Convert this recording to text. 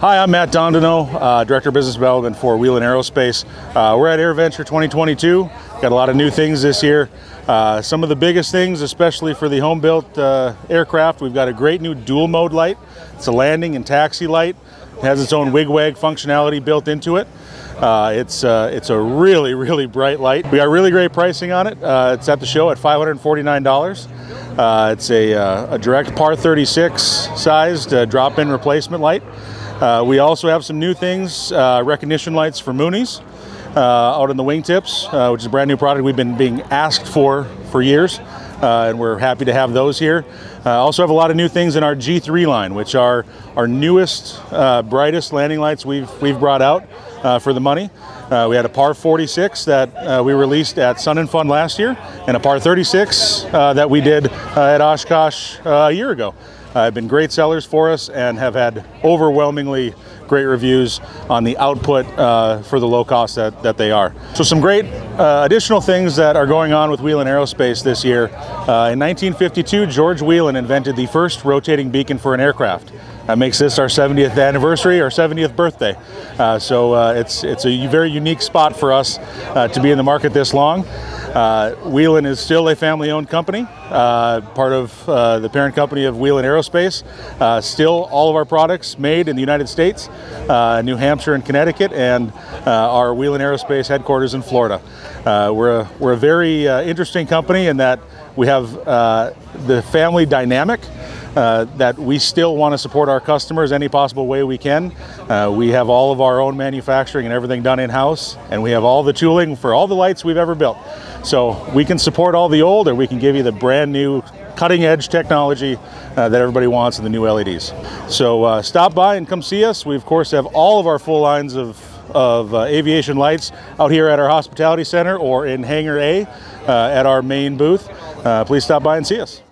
Hi, I'm Matt Dondoneau, uh, Director of Business Development for Whelen Aerospace. Uh, we're at AirVenture 2022. Got a lot of new things this year. Uh, some of the biggest things, especially for the home-built uh, aircraft, we've got a great new dual mode light. It's a landing and taxi light. It has its own wig-wag functionality built into it. Uh, it's uh, it's a really really bright light. We got really great pricing on it. It's at the show at $549. Uh, it's a, a direct par 36 sized drop-in replacement light. Uh, we also have some new things, uh, recognition lights for Mooneys uh, out on the wingtips, uh, which is a brand new product we've been being asked for for years, uh, and we're happy to have those here. Uh, also have a lot of new things in our G3 line, which are our newest, uh, brightest landing lights we've we've brought out uh, for the money. We had a par 46 that we released at Sun and Fun last year, and a par 36 uh, that we did at Oshkosh a year ago. Uh, have been great sellers for us and have had overwhelmingly great reviews on the output uh, for the low cost that, that they are. So some great uh, additional things that are going on with Whelen Aerospace this year. In 1952, George Whelen invented the first rotating beacon for an aircraft. That makes this our 70th anniversary, our 70th birthday. Uh, so uh, it's it's a very unique spot for us uh, to be in the market this long. Uh, Whelen is still a family-owned company, uh, part of uh, the parent company of Whelen Aerospace. Uh, still, all of our products made in the United States, New Hampshire, and Connecticut, and our Whelen Aerospace headquarters in Florida. We're a, we're a very interesting company in that we have the family dynamic. Uh, that we still want to support our customers any possible way we can. Uh, we have all of our own manufacturing and everything done in house, and we have all the tooling for all the lights we've ever built. So we can support all the old, or we can give you the brand new cutting edge technology uh, that everybody wants in the new LEDs. So uh, stop by and come see us. We, of course, have all of our full lines of, of uh, aviation lights out here at our hospitality center or in Hangar A uh, at our main booth. Uh, please stop by and see us.